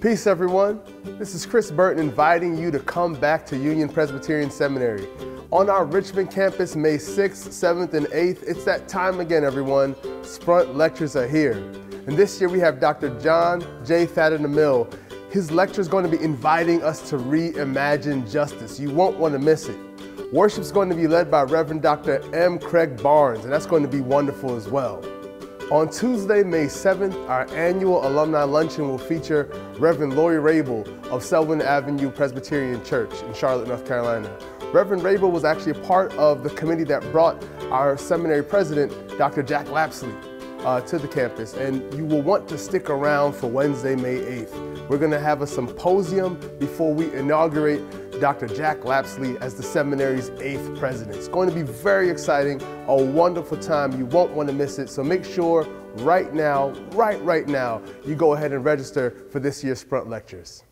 Peace, everyone. This is Chris Burton inviting you to come back to Union Presbyterian Seminary. On our Richmond campus, May 6th, 7th, and 8th, it's that time again, everyone. Sprunt lectures are here. And this year we have Dr. John J. Thatamanil. His lecture is going to be inviting us to reimagine justice. You won't want to miss it. Worship is going to be led by Reverend Dr. M. Craig Barnes, and that's going to be wonderful as well. On Tuesday, May 7th, our annual alumni luncheon will feature Reverend Lori Raible of Selwyn Avenue Presbyterian Church in Charlotte, North Carolina. Reverend Raible was actually a part of the committee that brought our seminary president, Dr. Jack Lapsley, uh, to the campus, and you will want to stick around for Wednesday, May 8th. We're going to have a symposium before we inaugurate Dr. Jack Lapsley as the seminary's eighth president. It's going to be very exciting, a wonderful time. You won't want to miss it. So make sure right now, right, right now, you go ahead and register for this year's Sprunt Lectures.